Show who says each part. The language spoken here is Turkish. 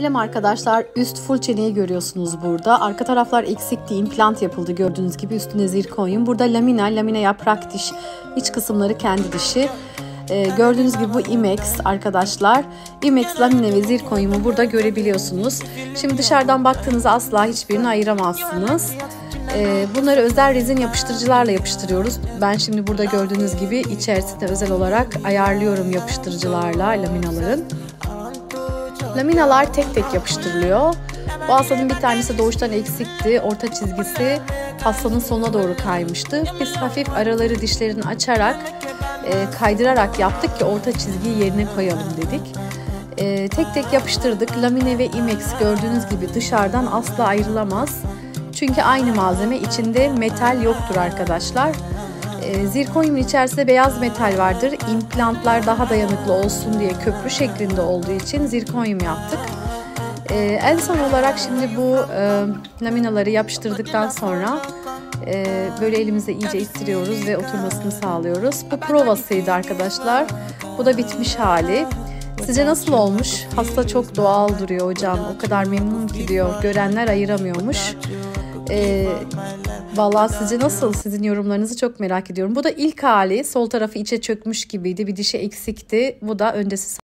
Speaker 1: Selam arkadaşlar. Üst full çeneyi görüyorsunuz burada. Arka taraflar eksikti. implant yapıldı gördüğünüz gibi. Üstüne zirkonyum. Burada lamina, lamina yaprak diş. iç kısımları kendi dişi. Ee, gördüğünüz gibi bu Imex arkadaşlar. Imex, lamine ve zirkonyumu burada görebiliyorsunuz. Şimdi dışarıdan baktığınızda asla hiçbirini ayıramazsınız. Ee, bunları özel rezin yapıştırıcılarla yapıştırıyoruz. Ben şimdi burada gördüğünüz gibi içerisinde özel olarak ayarlıyorum yapıştırıcılarla laminaların. Laminalar tek tek yapıştırılıyor. Bu hastanın bir tanesi doğuştan eksikti. Orta çizgisi hastanın sonuna doğru kaymıştı. Biz hafif araları dişlerini açarak, e, kaydırarak yaptık ki orta çizgiyi yerine koyalım dedik. E, tek tek yapıştırdık. Lamine ve Imex gördüğünüz gibi dışarıdan asla ayrılamaz. Çünkü aynı malzeme içinde metal yoktur arkadaşlar. E, zirkonyumun içerisinde beyaz metal vardır. İmplantlar daha dayanıklı olsun diye köprü şeklinde olduğu için zirkonyum yaptık. E, en son olarak şimdi bu e, laminaları yapıştırdıktan sonra e, böyle elimize iyice ittiriyoruz ve oturmasını sağlıyoruz. Bu provasıydı arkadaşlar. Bu da bitmiş hali. Sizce nasıl olmuş? Hasta çok doğal duruyor hocam. O kadar memnun ki diyor. Görenler ayıramıyormuş. Ee, vallahi sizce nasıl? Sizin yorumlarınızı çok merak ediyorum. Bu da ilk hali. Sol tarafı içe çökmüş gibiydi. Bir dişi eksikti. Bu da öncesi